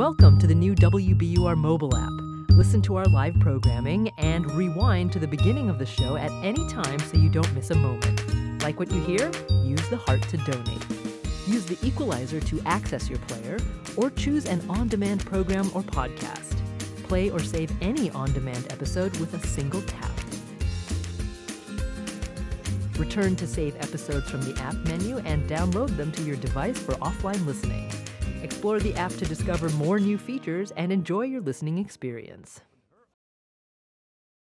Welcome to the new WBUR mobile app. Listen to our live programming and rewind to the beginning of the show at any time so you don't miss a moment. Like what you hear? Use the heart to donate. Use the equalizer to access your player, or choose an on demand program or podcast. Play or save any on demand episode with a single tap. Return to save episodes from the app menu and download them to your device for offline listening. Explore the app to discover more new features and enjoy your listening experience.